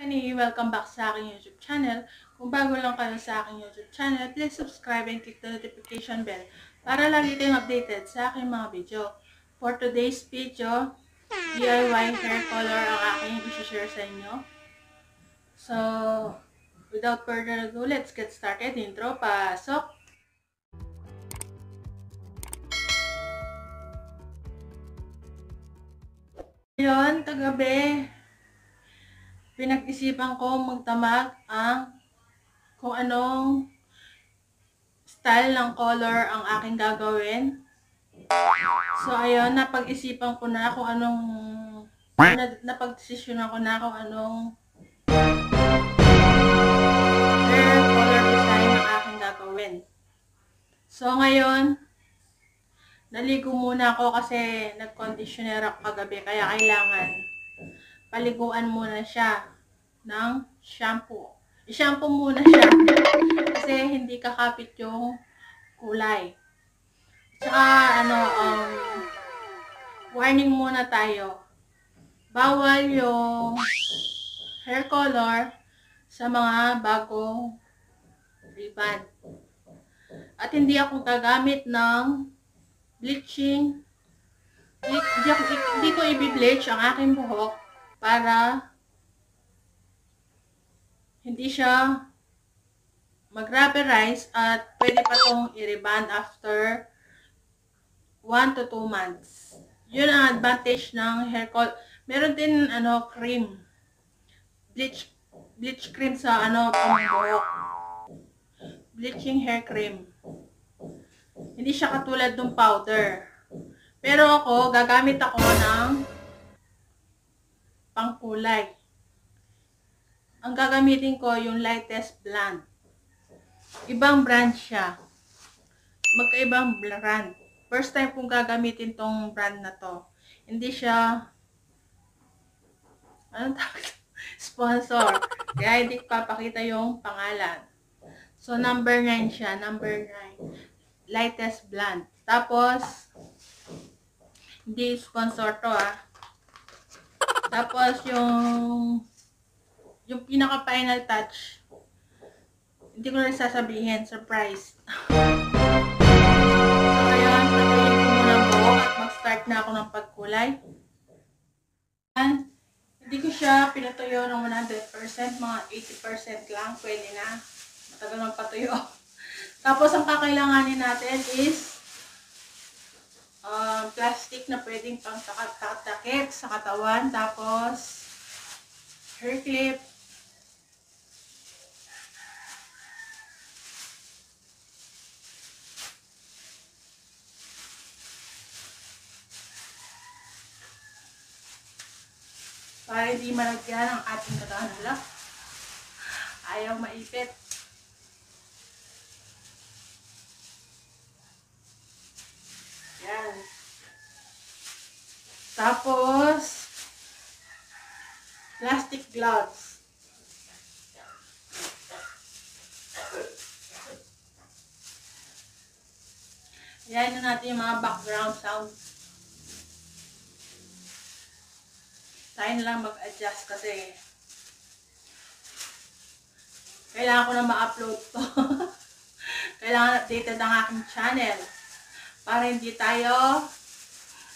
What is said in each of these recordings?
Honey, welcome back sa aking YouTube channel. Kung bago lang kayo sa aking YouTube channel, please subscribe and click the notification bell para lagi kayong updated sa aking mga video. For today's video, DIY hair color ang aking isi-share sa inyo. So, without further ado, let's get started. Intro, pasok! Ngayon, kagabi, pinag-isipan ko magtamag ang kung anong style ng color ang aking gagawin. So, ayun, napag-isipan ko na kung anong na, napag-desisyonan ko na kung anong hair color design ang aking gagawin. So, ngayon, naligo muna ako kasi nag-conditioner ako kagabi, kaya kailangan paliguan muna siya ng shampoo. I-shampoo muna siya kasi hindi kakapit yung kulay. Tsaka, ano, um, warning muna tayo. Bawal yung hair color sa mga bagong ribbon. At hindi ako gagamit ng bleaching. Hindi, hindi ko i-bleach ang aking buhok para hindi siya mag-rubberize at pwede pa itong i-reband after 1 to 2 months. Yun ang advantage ng hair color. Meron din ano cream. Bleach bleach cream sa ano pambuhok. Bleaching hair cream. Hindi siya katulad ng powder. Pero ako, gagamit ako ng pangkulay. Ang gagamitin ko yung lightest blonde. Ibang brand siya. Magkaibang brand. First time kong gagamitin tong brand na to. Hindi siya tawag? Sponsor. Kaya hindi papakita yung pangalan. So, number 9 siya. Number 9. Lightest blonde. Tapos, hindi sponsor to ah. Tapos, yung yung pinaka-final touch, hindi ko na sasabihin. Surprise. so, ayan. Patuloy ko muna buhok at mag-start na ako ng pagkulay. And, hindi ko siya pinatuyo ng 100%. Mga 80% lang. Pwede na. Matagal magpatuyo. Tapos, ang kakailanganin natin is um, plastic na pwedeng pang takit sa katawan. Tapos, hair clip. Para hindi malagyan ang ating katawan. Ayaw maipit. Tapos, plastic gloves. Yan na natin yung mga background sound. Tayo na lang mag-adjust kasi kailangan ko na ma-upload to. kailangan updated ang aking channel para hindi tayo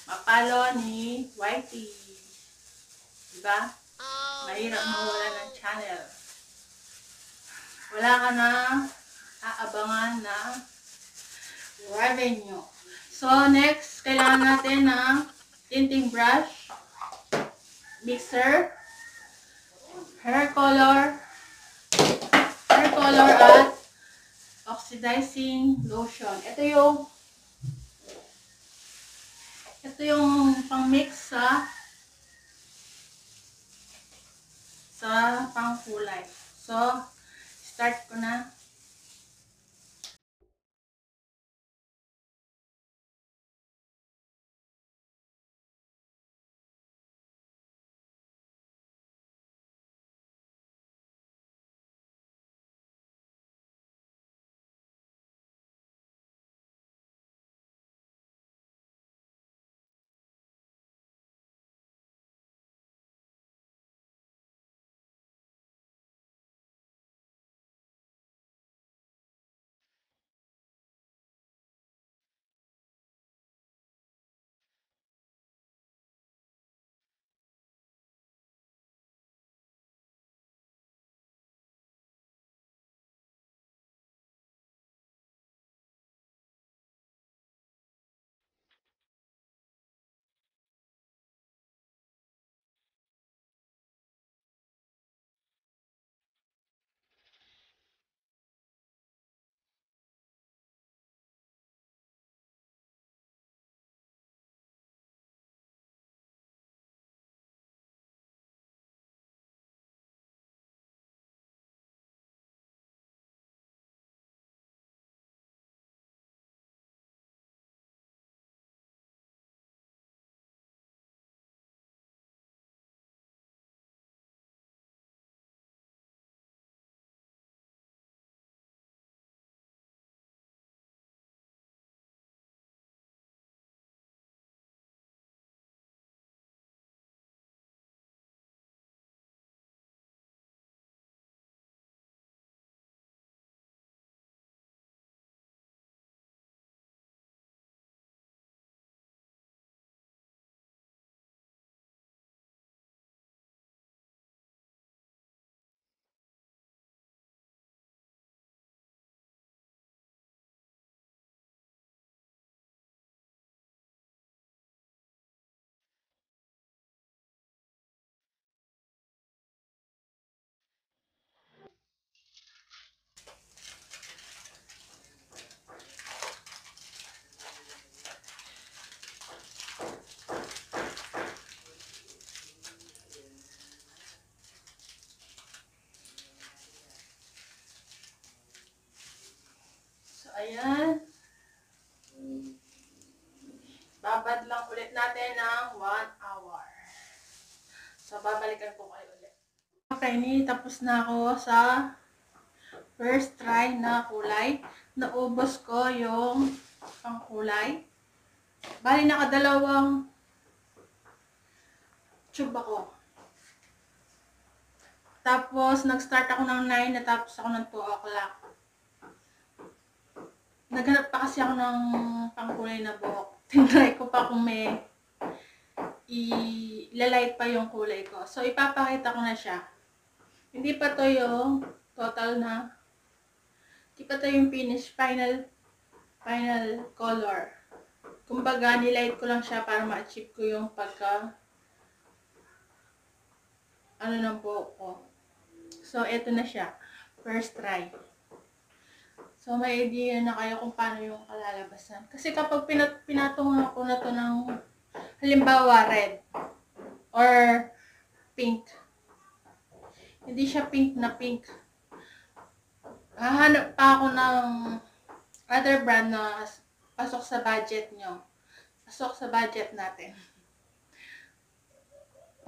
mapalo ni Whitey. Diba? Mahirap mawala ng channel. Wala ka na aabangan na revenue. So, next, kailangan natin ng tinting brush, mixer, hair color, hair color at oxidizing lotion. Ito yung ito yung pang-mix sa sa pang-kulay. So, start ko na. Ayan. Babad lang ulit natin ng 1 hour. So, babalikan ko kayo ulit. Okay, ni tapos na ako sa first try na kulay. Naubos ko yung pangkulay. Bali, nakadalawang tube ako. Tapos, nag-start ako ng 9, natapos ako ng 2 o'clock. Naghanap pa kasi ako ng pangkulay na buhok. Tinry ko pa kung may i-light pa yung kulay ko. So, ipapakita ko na siya. Hindi pa to yung total na hindi pa to yung finish, final final color. Kumbaga, nilight ko lang siya para ma-achieve ko yung pagka ano ng buhok ko. So, eto na siya. First try. So, may idea na kayo kung paano yung kalalabasan. Kasi kapag pinat pinatungan ko na to ng halimbawa red or pink. Hindi siya pink na pink. Hahanap pa ako ng other brand na pasok sa budget nyo. Pasok sa budget natin.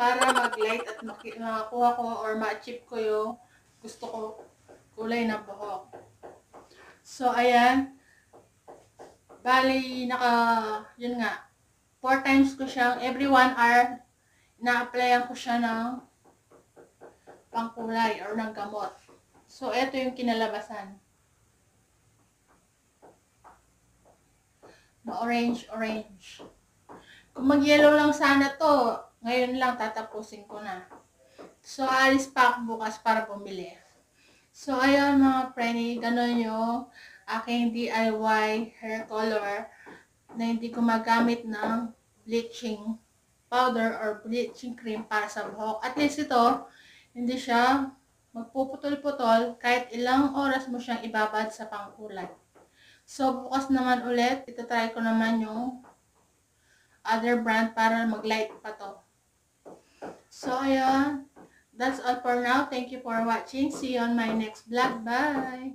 Para mag-light at makakuha ko or ma-achieve ko yung gusto ko kulay na buhok. So, ayan. Bali, naka, yun nga, four times ko siyang, every one hour, na-applyan ko siya ng pangkulay or ng gamot. So, ito yung kinalabasan. Ma-orange, orange. Kung mag-yellow lang sana to, ngayon lang tatapusin ko na. So, alis pa ako bukas para bumili. So, ayun mga preni, ganun yung aking DIY hair color na hindi ko magamit ng bleaching powder or bleaching cream para sa buhok. At least ito, hindi siya magpuputol-putol kahit ilang oras mo siyang ibabad sa pangkulay. So, bukas naman ulit, itatry ko naman yung other brand para mag-light pa to. So, ayun. That's all for now. Thank you for watching. See you on my next vlog. Bye!